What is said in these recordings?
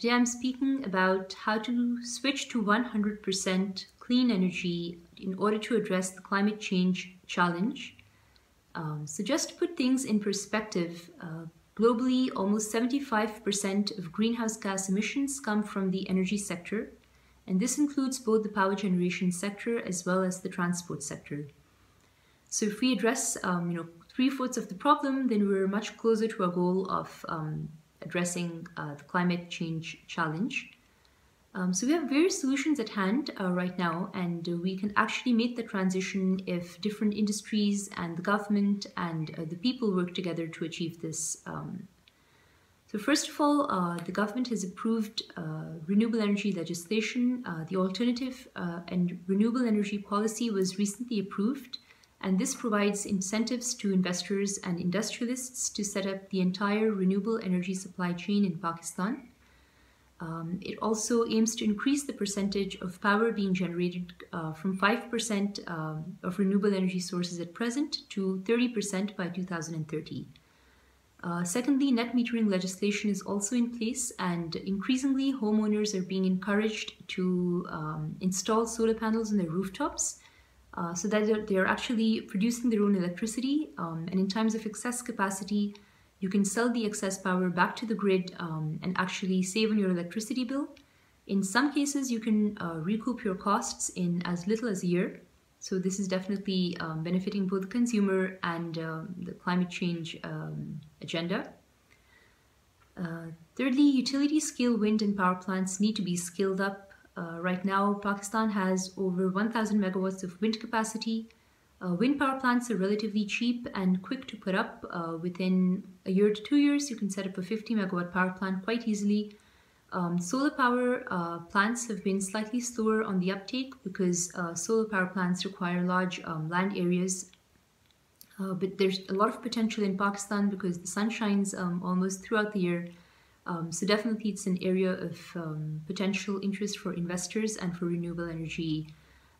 today I'm speaking about how to switch to 100% clean energy in order to address the climate change challenge. Um, so just to put things in perspective, uh, globally almost 75% of greenhouse gas emissions come from the energy sector, and this includes both the power generation sector as well as the transport sector. So if we address um, you know, three-fourths of the problem, then we're much closer to our goal of um, addressing uh, the climate change challenge. Um, so we have various solutions at hand uh, right now, and we can actually make the transition if different industries and the government and uh, the people work together to achieve this. Um, so first of all, uh, the government has approved uh, renewable energy legislation. the alternative and renewable energy policy was recently approved, and this provides incentives to investors and industrialists to set up the entire renewable energy supply chain in Pakistan. Um, it also aims to increase the percentage of power being generated uh, from 5% um, of renewable energy sources at present to 30% by 2030. Uh, secondly, net metering legislation is also in place and increasingly homeowners are being encouraged to um, install solar panels on their rooftops uh, so that they're, they're, actually producing their own electricity. Um, and in times of excess capacity, you can sell the excess power back to the grid um, and actually save on your electricity bill. In some cases, you can uh, recoup your costs in as little as a year. So this is definitely um, benefiting both the consumer and um, the climate change um, agenda. Uh, thirdly, utility scale wind and power plants need to be scaled up uh, right now, Pakistan has over 1,000 megawatts of wind capacity. Uh, wind power plants are relatively cheap and quick to put up. Uh, within a year to two years, you can set up a 50 megawatt power plant quite easily. Um, solar power uh, plants have been slightly slower on the uptake because uh, solar power plants require large um, land areas. Uh, but there's a lot of potential in Pakistan because the sun shines um, almost throughout the year um, so definitely it's an area of um, potential interest for investors and for renewable energy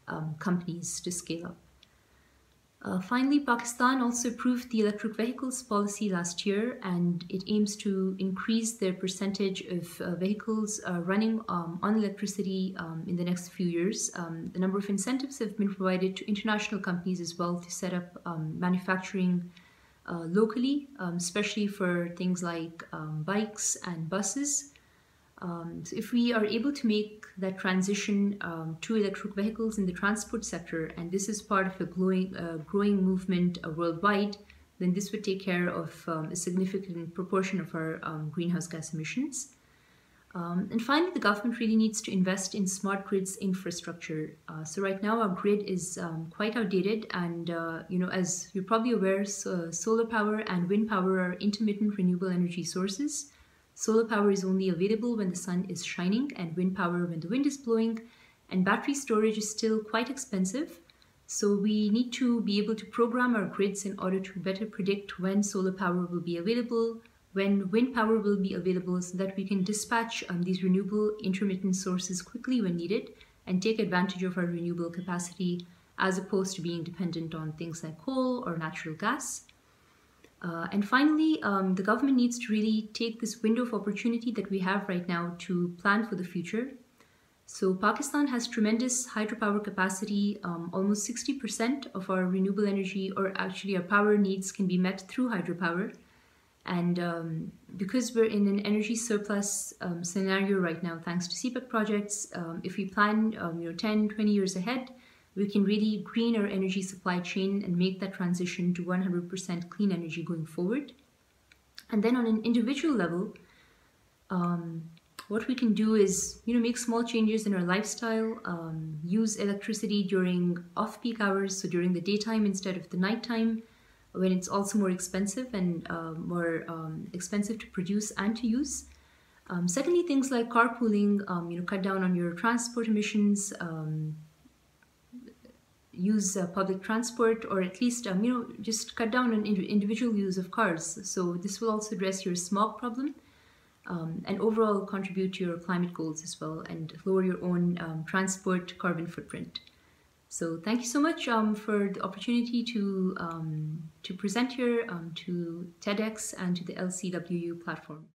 um, companies to scale up. Uh, finally, Pakistan also approved the electric vehicles policy last year and it aims to increase the percentage of uh, vehicles uh, running um, on electricity um, in the next few years. Um, the number of incentives have been provided to international companies as well to set up manufacturing uh, locally, um, especially for things like um, bikes and buses. Um, so if we are able to make that transition um, to electric vehicles in the transport sector, and this is part of a growing, uh, growing movement uh, worldwide, then this would take care of um, a significant proportion of our um, greenhouse gas emissions. Um, and finally, the government really needs to invest in smart grids infrastructure. Uh, so right now our grid is um, quite outdated and, uh, you know, as you're probably aware, so solar power and wind power are intermittent renewable energy sources. Solar power is only available when the sun is shining and wind power when the wind is blowing. And battery storage is still quite expensive. So we need to be able to program our grids in order to better predict when solar power will be available, when wind power will be available so that we can dispatch um, these renewable intermittent sources quickly when needed and take advantage of our renewable capacity as opposed to being dependent on things like coal or natural gas. Uh, and finally, um, the government needs to really take this window of opportunity that we have right now to plan for the future. So Pakistan has tremendous hydropower capacity. Um, almost 60% of our renewable energy, or actually our power needs, can be met through hydropower. And um, because we're in an energy surplus um, scenario right now, thanks to CPEC projects, um, if we plan um, you know, 10, 20 years ahead, we can really green our energy supply chain and make that transition to 100% clean energy going forward. And then on an individual level, um, what we can do is you know make small changes in our lifestyle um, use electricity during off-peak hours so during the daytime instead of the nighttime when it's also more expensive and uh, more um, expensive to produce and to use. Um, secondly, things like carpooling, um, you know, cut down on your transport emissions, um, use uh, public transport, or at least, um, you know, just cut down on individual use of cars. So this will also address your smog problem and overall contribute to your climate goals as well and lower your own transport carbon footprint. So thank you so much for the opportunity to, to present here um, to TEDx and to the LCWU platform.